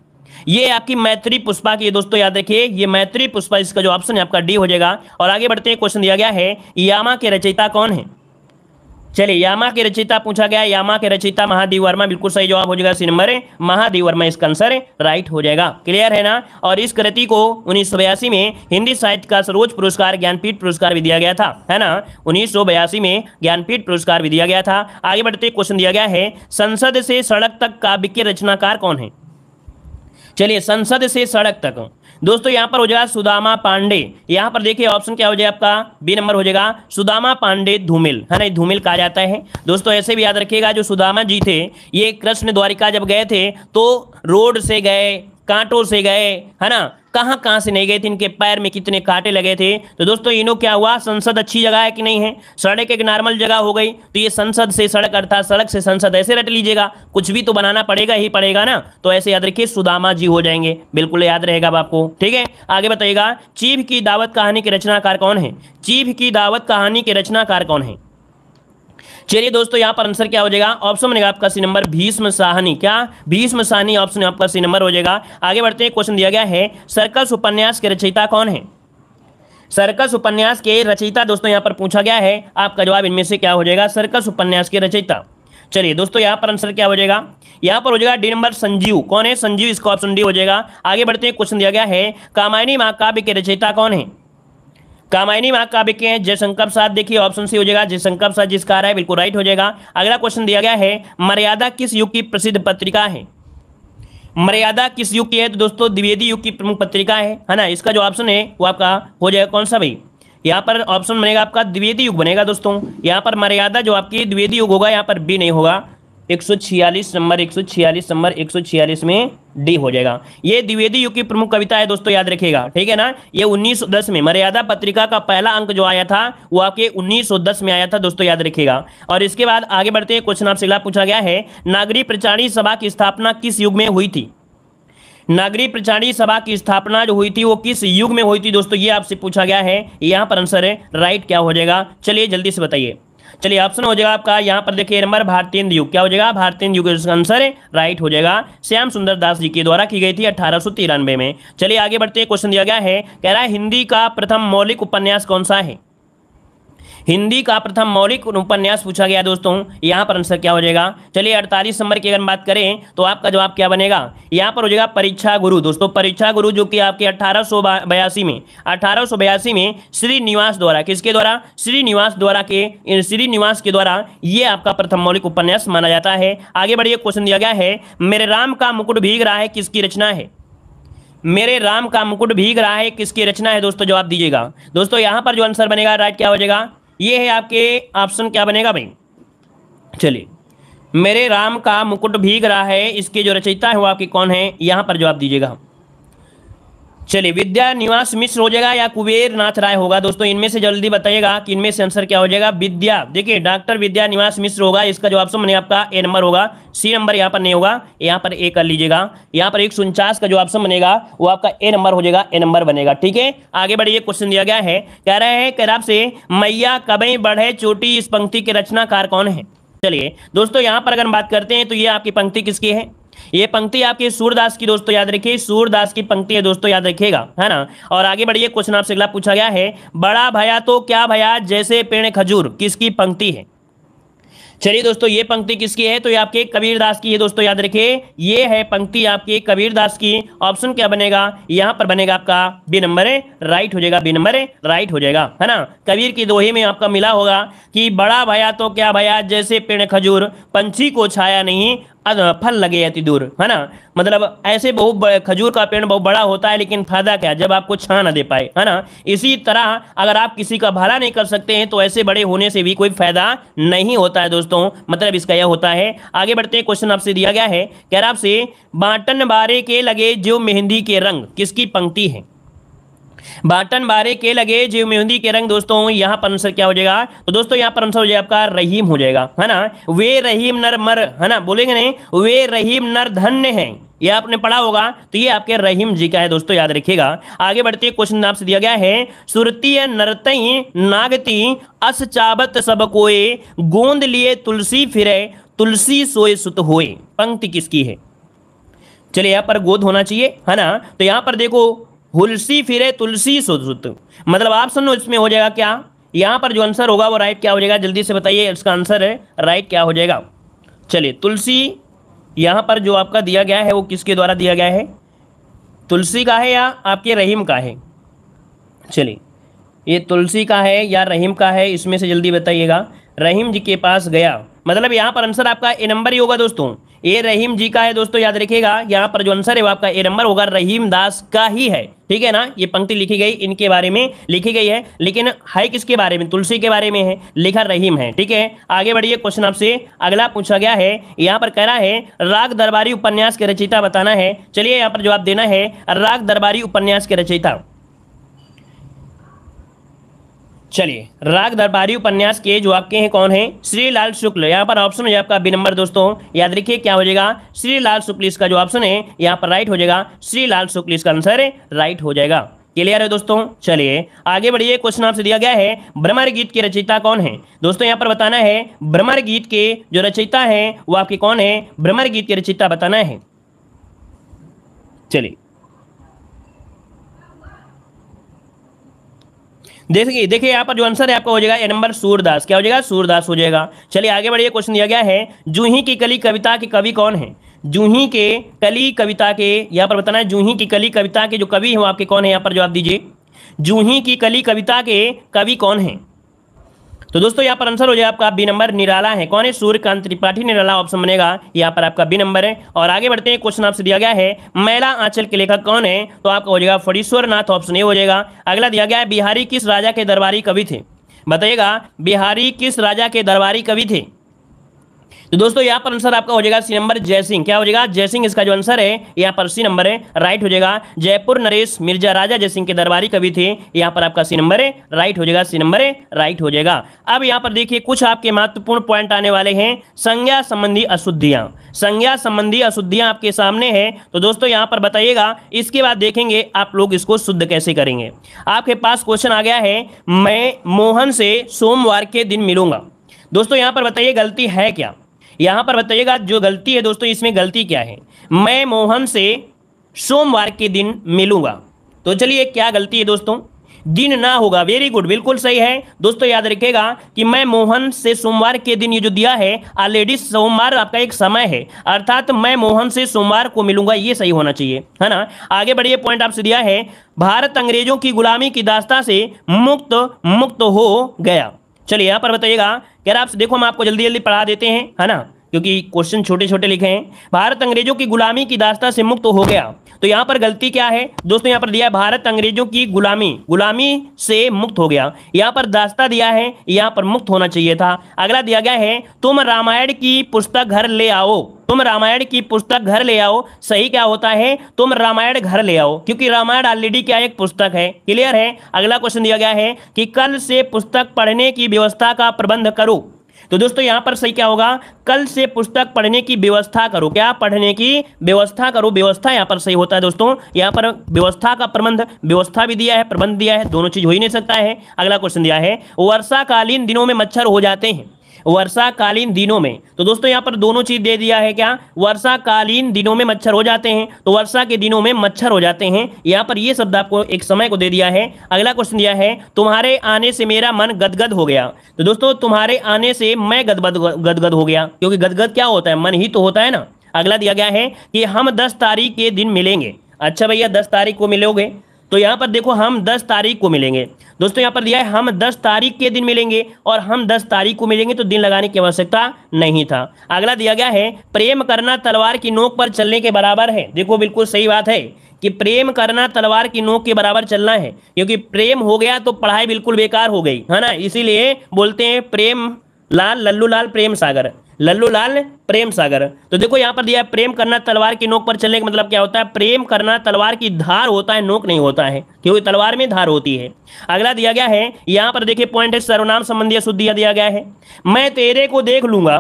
ये आपकी मैत्री पुष्पा की दोस्तों, याद रखिए, ये मैत्री पुष्पा, इसका जो ऑप्शन है आपका डी हो जाएगा। और आगे बढ़ते हैं क्वेश्चन दिया गया है, यामा के रचयिता कौन है? चलिए, यामा के रचिता पूछा गया। यामा के रचिता महादेव वर्मा बिल्कुल सही जवाब हो जाएगा सी नंबर महादेव वर्मा इसका आंसर राइट हो जाएगा। क्लियर है ना? और इस कृति को उन्नीस सौ बयासी में हिंदी साहित्य का सर्वोच्च पुरस्कार, ज्ञानपीठ पुरस्कार भी दिया गया था, है ना? उन्नीस सौ बयासी में ज्ञानपीठ पुरस्कार भी दिया गया था। आगे बढ़ते क्वेश्चन दिया गया है, संसद से सड़क तक काव्य के रचनाकार कौन है? चलिए संसद से सड़क तक। दोस्तों, यहाँ पर हो जाएगा सुदामा पांडे। यहाँ पर देखिए ऑप्शन क्या हो जाएगा आपका? बी नंबर हो जाएगा सुदामा पांडे धूमिल। है ना धूमिल कहा जाता है। दोस्तों, ऐसे भी याद रखिएगा, जो सुदामा जी थे, ये कृष्ण द्वारिका जब गए थे तो रोड से गए, कांटों से गए, है ना? कहाँ कहाँ से नहीं गए थे? इनके पैर में कितने कांटे लगे थे? तो दोस्तों इनो क्या हुआ? संसद अच्छी जगह है कि नहीं है? सड़क एक नॉर्मल जगह हो गई। तो ये संसद से सड़क, अर्थात सड़क से संसद ऐसे रट लीजिएगा। कुछ भी तो बनाना पड़ेगा ही पड़ेगा ना? तो ऐसे याद रखिए, सुदामा जी हो जाएँगे। बिल्कुल याद रहेगा आपको। ठीक है? आगे बताइएगा, चीफ की दावत कहानी के रचनाकार कौन है? चीफ की दावत कहानी के रचनाकार कौन है? चलिए दोस्तों, यहाँ पर आंसर क्या हो जाएगा? ऑप्शन बनेगा आपका सी नंबर भीष्म साहनी। क्या? भीष्म साहनी ऑप्शन आपका सी नंबर हो जाएगा। आगे बढ़ते हैं क्वेश्चन दिया गया है, सर्कस उपन्यास के रचयिता कौन है? सर्कस उपन्यास के रचयिता दोस्तों, यहाँ पर पूछा गया है, आपका जवाब इनमें से क्या हो जाएगा? सर्कस उपन्यास के रचयिता। चलिए दोस्तों, यहाँ पर आंसर क्या हो जाएगा? यहाँ पर हो जाएगा डी नंबर संजीव। कौन है? संजीव, इसका ऑप्शन डी हो जाएगा। आगे बढ़ते हैं क्वेश्चन दिया गया है, कामायनी महाकाव्य के रचयिता कौन है? कामायनी महाकाव्य के जयशंकर प्रसाद, देखिए ऑप्शन सी हो जाएगा, जयशंकर प्रसाद जिसका आ रहा है, बिल्कुल राइट हो जाएगा। अगला क्वेश्चन दिया गया है, मर्यादा किस युग की प्रसिद्ध पत्रिका है? मर्यादा किस युग की है? तो दोस्तों, द्विवेदी युग की प्रमुख पत्रिका है है ना? इसका जो ऑप्शन है, वो आपका हो जाएगा कौन सा भाई? यहाँ पर ऑप्शन बनेगा आपका द्विवेदी युग बनेगा दोस्तों। यहाँ पर मर्यादा जो आपकी द्विवेदी युग होगा, यहाँ पर बी नहीं होगा। 146 नंबर 146 नंबर 146 में डी हो जाएगा। ये द्विवेदी युग की प्रमुख कविता है, दोस्तों, याद रखिएगा, ठीक है ना? ये 1910 में मर्यादा पत्रिका का पहला अंक जो आया था, वो आपके 1910 में आया था, दोस्तों, याद रखिएगा। और इसके बाद आगे बढ़ते हैं, क्वेश्चन आपसे अगला पूछा गया है नागरिक प्रचारी सभा की स्थापना किस युग में हुई थी? नागरी प्रचारी सभा की स्थापना जो हुई थी, वो किस युग में हुई थी, दोस्तों, ये आपसे पूछा गया है, यहाँ पर आंसर है, राइट क्या हो जाएगा? चलिए जल्दी से बताइए। चलिए ऑप्शन हो जाएगा आपका, यहाँ पर देखिए नंबर भारतीय युग। क्या हो जाएगा? भारतीय युग आंसर राइट हो जाएगा। श्याम सुंदर दास जी के द्वारा की गई थी अठारह सौ तिरानवे में। चलिए आगे बढ़ते क्वेश्चन दिया गया है। कह रहा है, हिंदी का प्रथम मौलिक उपन्यास कौन सा है? हिंदी का प्रथम मौलिक उपन्यास पूछा गया दोस्तों। यहाँ पर आंसर क्या हो जाएगा? चलिए अड़तालीस नंबर की अगर बात करें तो आपका जवाब क्या बनेगा? यहाँ पर हो जाएगा परीक्षा गुरु। दोस्तों, परीक्षा गुरु जो कि आपके अठारह में अठारह में श्रीनिवास द्वारा, किसके द्वारा? श्रीनिवास द्वारा के श्रीनिवास के द्वारा ये आपका प्रथम मौलिक उपन्यास माना जाता है। आगे बढ़िए क्वेश्चन दिया गया है, मेरे राम का मुकुट भीग रहा है, किसकी रचना है? मेरे राम का मुकुट भीग रहा है, किसकी रचना है? दोस्तों, जवाब दीजिएगा। दोस्तों, यहाँ पर जो आंसर बनेगा, राइट क्या हो जाएगा? ये है आपके ऑप्शन क्या बनेगा भाई? चलिए, मेरे राम का मुकुट भीग रहा है, इसके जो रचयिता है वो आपके कौन है? यहाँ पर जवाब दीजिएगा। चलिए, विद्या निवास मिश्र हो जाएगा या कुबेर नाथ राय होगा? दोस्तों, इनमें से जल्दी बताइएगा कि इनमें से आंसर क्या हो जाएगा? विद्या, देखिए, डॉक्टर विद्या निवास मिश्र होगा, इसका जो ऑप्शन बने आपका ए नंबर होगा, सी नंबर यहाँ पर नहीं होगा, यहाँ पर ए कर लीजिएगा, यहाँ पर एक का जो ऑप्शन बनेगा, वो आपका ए नंबर हो जाएगा, ए नंबर बनेगा, ठीक है? आगे बढ़िए क्वेश्चन दिया गया है, कह रहे हैं कह से मैया कबई बढ़े चोटी, इस पंक्ति के रचनाकार कौन है? चलिए, दोस्तों, यहाँ पर अगर हम बात करते हैं तो ये आपकी पंक्ति किसकी है? ये पंक्ति आपके सूरदास की, दोस्तों, याद रखिए। सूरदास की पंक्ति है, दोस्तों, याद रखिएगा, है ना? और आगे बढ़िए, क्वेश्चन आपसे अगला पूछा गया है, बड़ा भया तो क्या भया, जैसे पेड़ खजूर, किसकी पंक्ति है? चलिए, दोस्तों, ये पंक्ति किसकी है? तो ये आपके कबीरदास की है, दोस्तों, याद रखिए। ये है पंक्ति आपके कबीरदास की। ऑप्शन क्या बनेगा? यहाँ पर बनेगा आपका बी नंबर है राइट हो जाएगा, बी नंबर है राइट हो जाएगा, है ना? कबीर की दोहे में आपका मिला होगा कि बड़ा भया तो क्या भया, जैसे पेड़ खजूर, पंछी को छाया नहीं फल लगे अति दूर, है ना? मतलब ऐसे बहुत खजूर का पेड़ बहुत बड़ा होता है, लेकिन फ़ायदा क्या? जब आपको छा ना दे पाए, है ना? इसी तरह अगर आप किसी का भला नहीं कर सकते हैं तो ऐसे बड़े होने से भी कोई फ़ायदा नहीं होता है, दोस्तों। मतलब इसका यह होता है। आगे बढ़ते हैं क्वेश्चन आपसे दिया गया है। कह रहा आपसे, बाटन बारे के लगे जो मेहंदी के रंग, किसकी पंक्ति है? बाटन बारे के लगे, जीव मेहंदी के रंग दोस्तों, यहाँ पर आंसर क्या हो जाएगा? तो दोस्तों, यहाँ पर आंसर हो जाएगा आपका रहीम हो जाएगा, है ना? वे रहीम नर मर, है ना? बोलेंगे नहीं, वे रहीम नर धन्य है। ये आपने पढ़ा होगा तो ये आपके रहीम जी का है दोस्तों, याद रखिएगा। आगे बढ़ते क्वेश्चन आपसे दिया गया है, सुरती नरतई, नागती, अस चाबत सब कोए, गोंद लिए तुलसी फिरे, तुलसी सोए सुत होए। पंक्ति किसकी है? चलिए, यहाँ पर गोद होना चाहिए, है ना? तो यहाँ पर देखो हुलसी फिरे तुलसी सुत। मतलब आप सुनो, इसमें हो जाएगा क्या? यहाँ पर जो आंसर होगा वो राइट क्या हो जाएगा? जल्दी से बताइए, इसका आंसर है राइट क्या हो जाएगा? चलिए, तुलसी यहाँ पर जो आपका दिया गया है, वो किसके द्वारा दिया गया है? तुलसी का है या आपके रहीम का है? चलिए, ये तुलसी का है या रहीम का है, इसमें से जल्दी बताइएगा। रहीम जी के पास गया। मतलब यहाँ पर आंसर आपका ए नंबर ही होगा दोस्तों। ए रहीम जी का है दोस्तों, याद रखिएगा, यहाँ पर जो आंसर है वो आपका ए नंबर होगा, रहीम दास का ही है। ठीक है ना? ये पंक्ति लिखी गई, इनके बारे में लिखी गई है, लेकिन है किसके बारे में? तुलसी के बारे में है, लिखा रहीम है। ठीक है? आगे बढ़िए क्वेश्चन आपसे। अगला पूछा गया है, यहाँ पर कह रहा है, राग दरबारी उपन्यास के रचयिता बताना है। चलिए यहाँ पर जवाब देना है, राग दरबारी उपन्यास के रचयिता। चलिए, राग दरबारी उपन्यास के जो आपके हैं, कौन है? श्रीलाल शुक्ल। यहाँ पर ऑप्शन है आपका बी नंबर दोस्तों। याद रखिए, क्या हो जाएगा? श्री लाल शुक्ल इसका जो ऑप्शन है, यहाँ पर राइट हो जाएगा। श्री लाल शुक्ल इसका आंसर राइट हो जाएगा। क्लियर है दोस्तों? चलिए, आगे बढ़िए। क्वेश्चन आपसे दिया गया है भ्रमर गीत के रचयिता कौन है? दोस्तों, यहाँ पर बताना है भ्रमर गीत के जो रचयिता है, वो आपके कौन है? भ्रमर गीत के रचयिता बताना है। चलिए देखिए देखिए, यहाँ पर जो आंसर है, आपका हो जाएगा ए नंबर सूरदास। क्या हो जाएगा? सूरदास हो जाएगा। चलिए, आगे बढ़िए क्वेश्चन दिया गया है। जूही की कली कविता के कवि कौन है? जूही के कली कविता के, यहाँ पर बताना है जूही की कली कविता के जो कवि हैं आपके कौन है? यहाँ पर जवाब दीजिए। जूही की कली कविता के कवि कौन है? तो दोस्तों, यहाँ पर आंसर हो जाए आपका बी नंबर निराला है। कौन है? सूर्यकांत त्रिपाठी। निराला ऑप्शन बनेगा। यहाँ पर आपका बी नंबर है। और आगे बढ़ते हैं। क्वेश्चन आपसे दिया गया है, मैला आंचल के लेखक कौन है? तो आपका हो जाएगा फड़ीश्वर नाथ ऑप्शन ए हो जाएगा। अगला दिया गया है, बिहारी किस राजा के दरबारी कवि थे? बताइएगा, बिहारी किस राजा के दरबारी कवि थे? तो दोस्तों, यहाँ पर आंसर आपका हो जाएगा सी नंबर जयसिंह क्या हो जाएगा? जयसिंह इसका जो आंसर है, यहाँ पर सी नंबर है राइट हो जाएगा। जयपुर नरेश मिर्ज़ा राजा जयसिंह के दरबारी कवि थे, यहाँ पर आपका सी नंबर है राइट हो जाएगा। सी नंबर है राइट हो जाएगा। अब यहाँ पर देखिए, कुछ आपके महत्वपूर्ण पॉइंट आने वाले हैं। संज्ञा संबंधी अशुद्धियाँ। संज्ञा संबंधी अशुद्धियाँ आपके सामने है। तो दोस्तों, यहाँ पर बताइएगा, इसके बाद देखेंगे आप लोग इसको शुद्ध कैसे करेंगे। आपके पास क्वेश्चन आ गया है, मैं मोहन से सोमवार के दिन मिलूँगा। दोस्तों, यहाँ पर बताइए, गलती है क्या? यहाँ पर बताइएगा, जो गलती है दोस्तों, इसमें गलती क्या है? मैं मोहन से सोमवार के दिन मिलूँगा। तो चलिए, क्या गलती है दोस्तों? दिन ना होगा। वेरी गुड बिल्कुल सही है। दोस्तों, याद रखिएगा कि मैं मोहन से सोमवार के दिन ये जो दिया है ऑलरेडी सोमवार आपका एक समय है। अर्थात मैं मोहन से सोमवार को मिलूँगा, ये सही होना चाहिए, है ना? आगे बढ़िए पॉइंट आपसे दिया है, भारत अंग्रेज़ों की गुलामी की दास्ता से मुक्त मुक्त हो गया। चलिए, यहाँ पर बताइएगा रहा आपसे देखो, हम आपको जल्दी जल्दी पढ़ा देते हैं, है ना? क्योंकि क्वेश्चन छोटे छोटे लिखे हैं। भारत अंग्रेज़ों की गुलामी की दास्ता से मुक्त हो गया। तो यहाँ पर गलती क्या है? दोस्तों, यहाँ पर दिया है, भारत अंग्रेज़ों की गुलामी। गुलामी से मुक्त हो गया। यहाँ पर दास्ता दिया है, यहाँ पर मुक्त होना चाहिए था। अगला दिया गया है, तुम रामायण की पुस्तक घर ले आओ। तुम रामायण की पुस्तक घर ले आओ। सही क्या होता है? तुम रामायण घर ले आओ। क्योंकि रामायण ऑलरेडी क्या एक पुस्तक है। क्लियर है? अगला क्वेश्चन दिया गया है कि कल से पुस्तक पढ़ने की व्यवस्था का प्रबंध करो। तो दोस्तों, यहाँ पर सही क्या होगा? कल से पुस्तक पढ़ने की व्यवस्था करो। क्या पढ़ने की व्यवस्था करो? व्यवस्था यहाँ पर सही होता है दोस्तों। यहाँ पर व्यवस्था का प्रबंध, व्यवस्था भी दिया है, प्रबंध दिया है, दोनों चीज़ हो ही नहीं सकता है। अगला क्वेश्चन दिया है, वर्षाकालीन दिनों में मच्छर हो जाते हैं। वर्षाकालीन दिनों में। तो दोस्तों, यहाँ पर दोनों चीज़ दे दिया है क्या? वर्षाकालीन दिनों में मच्छर हो जाते हैं। तो वर्षा के दिनों में मच्छर हो जाते हैं। यहाँ पर ये शब्द आपको एक समय को दे दिया है। अगला क्वेश्चन दिया है, तुम्हारे आने से मेरा मन गदगद हो गया। तो दोस्तों, तुम्हारे आने से मैं गदगद गदगद हो गया। क्योंकि गदगद क्या होता है? मन ही तो होता है ना। अगला दिया गया है कि हम दस तारीख के दिन मिलेंगे। अच्छा भैया, दस तारीख को मिलोगे? तो यहाँ पर देखो हम दस तारीख को मिलेंगे। दोस्तों, यहाँ पर दिया है हम दस तारीख के दिन मिलेंगे और हम दस तारीख को मिलेंगे तो दिन लगाने की आवश्यकता नहीं था। अगला दिया गया है, प्रेम करना तलवार की नोक पर चलने के बराबर है। देखो, बिल्कुल सही बात है कि प्रेम करना तलवार की नोक के बराबर चलना है, क्योंकि प्रेम हो गया तो पढ़ाई बिल्कुल बेकार हो गई, है ना? इसीलिए बोलते हैं प्रेम लाल, लल्लू लाल, प्रेम सागर। लल्लू लाल, प्रेम सागर। तो देखो, यहाँ पर दिया है, प्रेम करना तलवार की नोक पर चलने का मतलब क्या होता है? प्रेम करना तलवार की धार होता है, नोक नहीं होता है, क्योंकि तलवार में धार होती है। अगला दिया गया है, यहाँ पर देखिए पॉइंट है, सर्वनाम संबंधी अशुद्धिया दिया गया है। मैं तेरे को देख लूँगा।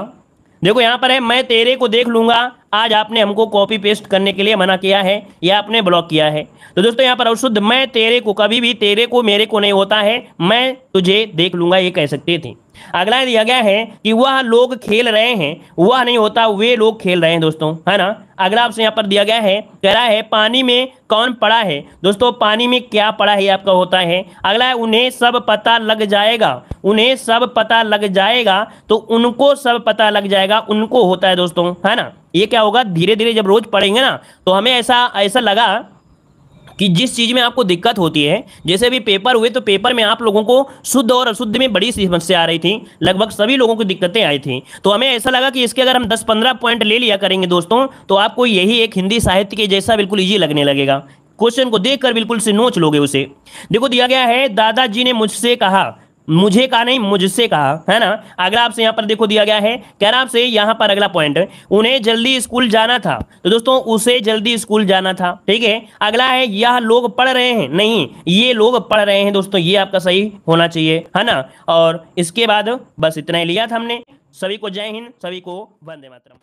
देखो, यहाँ पर है, मैं तेरे को देख लूँगा आज आपने हमको कॉपी पेस्ट करने के लिए मना किया है, या आपने ब्लॉक किया है। तो दोस्तों, यहाँ पर अशुद्ध मैं तेरे को कभी भी, तेरे को, मेरे को नहीं होता है, मैं तुझे देख लूँगा, ये कह सकते थे। अगला दिया गया है कि वह लोग खेल रहे हैं, वह नहीं होता, वे लोग खेल रहे हैं, दोस्तों, है ना? अगला आपसे यहाँ पर दिया गया है, कह रहा है, पानी में कौन पड़ा है? दोस्तों, पानी में क्या पड़ा है आपका होता है। अगला है, उन्हें सब पता लग जाएगा, उन्हें सब पता लग जाएगा तो उनको सब पता लग जाएगा, उनको होता है, दोस्तों, है ना? ये क्या होगा? धीरे धीरे जब रोज पढ़ेंगे ना तो हमें ऐसा ऐसा लगा कि जिस चीज़ में आपको दिक्कत होती है, जैसे भी पेपर हुए तो पेपर में आप लोगों को शुद्ध और अशुद्ध में बड़ी समस्या आ रही थी। लगभग सभी लोगों को दिक्कतें आई थी। तो हमें ऐसा लगा कि इसके अगर हम 10-15 पॉइंट ले लिया करेंगे दोस्तों तो आपको यही एक हिंदी साहित्य के जैसा बिल्कुल ईजी लगने लगेगा। क्वेश्चन को देखकर बिल्कुल से नोच लोगे उसे। देखो, दिया गया है, दादाजी ने मुझसे कहा मुझे कहा नहीं, मुझसे कहा, है ना? अगला आपसे यहाँ पर देखो दिया गया है। कह रहा आपसे यहाँ पर अगला पॉइंट उन्हें जल्दी स्कूल जाना था। तो दोस्तों, उसे जल्दी स्कूल जाना था, ठीक है? अगला है, यह लोग पढ़ रहे हैं। नहीं, ये लोग पढ़ रहे हैं दोस्तों, ये आपका सही होना चाहिए, है ना? और इसके बाद बस इतना ही लिया था हमने। सभी को जय हिंद, सभी को वंदे मातरम।